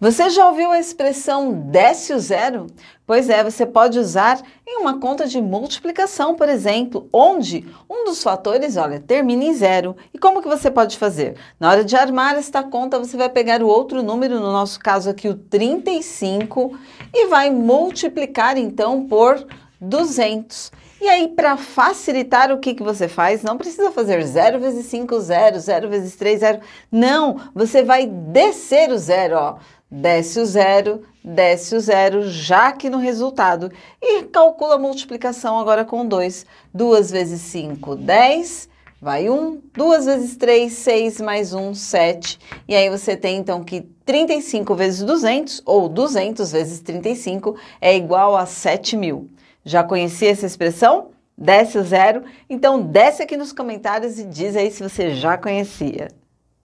Você já ouviu a expressão desce o zero? Pois é, você pode usar em uma conta de multiplicação, por exemplo, onde um dos fatores, olha, termina em zero. E como que você pode fazer? Na hora de armar esta conta, você vai pegar o outro número, no nosso caso aqui o 35, e vai multiplicar então por 200. E aí, para facilitar, o que, que você faz? Não precisa fazer 0 vezes 5, 0, 0 vezes 3, 0. Não, você vai descer o zero, ó. Desce o zero, desce o zero, já aqui no resultado. E calcula a multiplicação agora com 2. 2 vezes 5, 10. Vai 1, 2 vezes 3, 6, mais 1, 7. E aí você tem então que 35 vezes 200, ou 200 vezes 35, é igual a 7 mil. Já conhecia essa expressão? Desce o zero? Então desce aqui nos comentários e diz aí se você já conhecia.